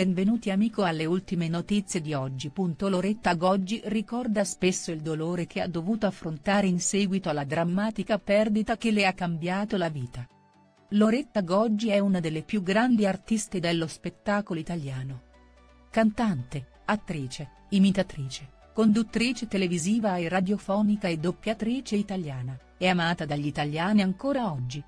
benvenuti amico alle ultime notizie di oggi. Loretta Goggi ricorda spesso il dolore che ha dovuto affrontare in seguito alla drammatica perdita che le ha cambiato la vita. Loretta Goggi è una delle più grandi artiste dello spettacolo italiano. Cantante, attrice, imitatrice, conduttrice televisiva e radiofonica e doppiatrice italiana, è amata dagli italiani ancora oggi.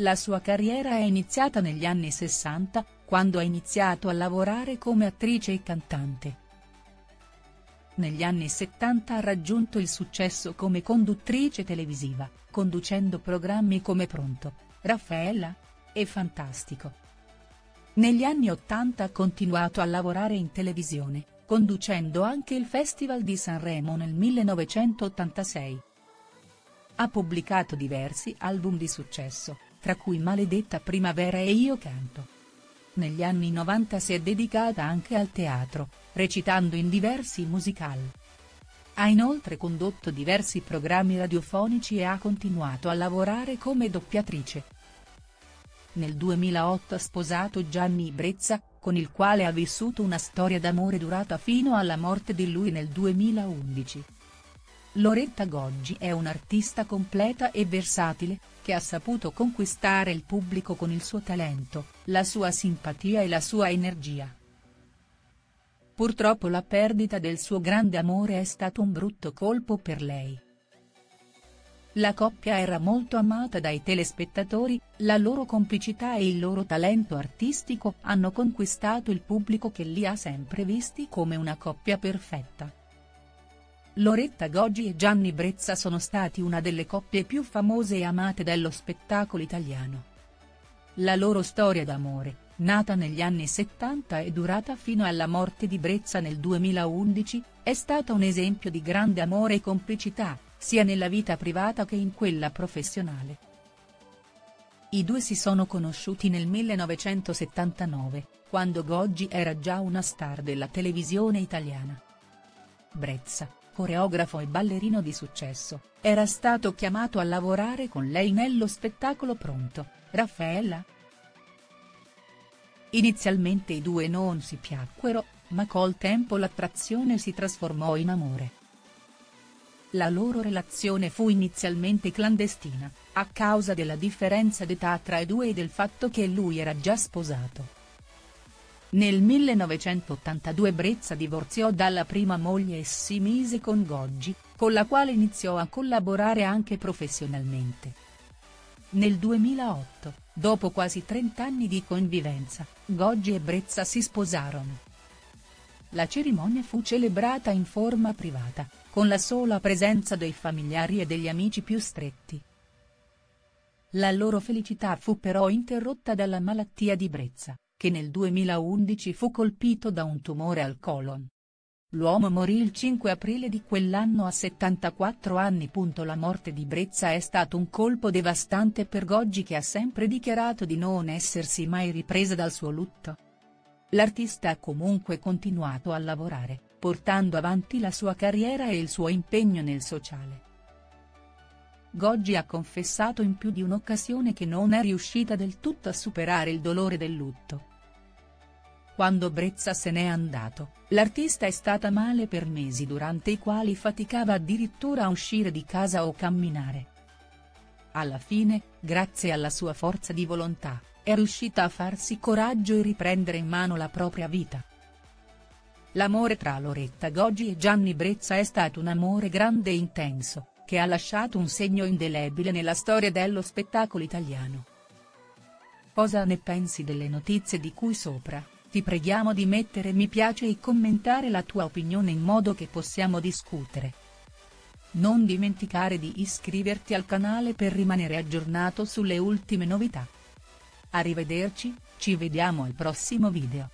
La sua carriera è iniziata negli anni 60, quando ha iniziato a lavorare come attrice e cantante. Negli anni 70 ha raggiunto il successo come conduttrice televisiva, conducendo programmi come Pronto, Raffaella? e Fantastico. Negli anni 80 ha continuato a lavorare in televisione, conducendo anche il Festival di Sanremo nel 1986. Ha pubblicato diversi album di successo, tra cui Maledetta Primavera e Io Canto. Negli anni 90 si è dedicata anche al teatro, recitando in diversi musical. Ha inoltre condotto diversi programmi radiofonici e ha continuato a lavorare come doppiatrice. Nel 2008 ha sposato Gianni Brezza, con il quale ha vissuto una storia d'amore durata fino alla morte di lui nel 2011. Loretta Goggi è un'artista completa e versatile, che ha saputo conquistare il pubblico con il suo talento, la sua simpatia e la sua energia. Purtroppo la perdita del suo grande amore è stato un brutto colpo per lei. La coppia era molto amata dai telespettatori, la loro complicità e il loro talento artistico hanno conquistato il pubblico che li ha sempre visti come una coppia perfetta. Loretta Goggi e Gianni Brezza sono stati una delle coppie più famose e amate dello spettacolo italiano. La loro storia d'amore, nata negli anni 70 e durata fino alla morte di Brezza nel 2011, è stata un esempio di grande amore e complicità, sia nella vita privata che in quella professionale. I due si sono conosciuti nel 1979, quando Goggi era già una star della televisione italiana. Brezza, coreografo e ballerino di successo, era stato chiamato a lavorare con lei nello spettacolo Pronto, Raffaella? Inizialmente i due non si piacquero, ma col tempo l'attrazione si trasformò in amore. La loro relazione fu inizialmente clandestina, a causa della differenza d'età tra i due e del fatto che lui era già sposato. Nel 1982 Brezza divorziò dalla prima moglie e si mise con Goggi, con la quale iniziò a collaborare anche professionalmente. Nel 2008, dopo quasi 30 anni di convivenza, Goggi e Brezza si sposarono. La cerimonia fu celebrata in forma privata, con la sola presenza dei familiari e degli amici più stretti. La loro felicità fu però interrotta dalla malattia di Brezza che nel 2011 fu colpito da un tumore al colon. L'uomo morì il 5 aprile di quell'anno a 74 anni. La morte di Brezza è stato un colpo devastante per Goggi che ha sempre dichiarato di non essersi mai ripresa dal suo lutto. L'artista ha comunque continuato a lavorare, portando avanti la sua carriera e il suo impegno nel sociale. Goggi ha confessato in più di un'occasione che non è riuscita del tutto a superare il dolore del lutto. Quando Brezza se n'è andato, l'artista è stata male per mesi durante i quali faticava addirittura a uscire di casa o camminare. Alla fine, grazie alla sua forza di volontà, è riuscita a farsi coraggio e riprendere in mano la propria vita. L'amore tra Loretta Goggi e Gianni Brezza è stato un amore grande e intenso che ha lasciato un segno indelebile nella storia dello spettacolo italiano. Cosa ne pensi delle notizie di cui sopra? Ti preghiamo di mettere mi piace e commentare la tua opinione in modo che possiamo discutere. Non dimenticare di iscriverti al canale per rimanere aggiornato sulle ultime novità. Arrivederci, ci vediamo al prossimo video.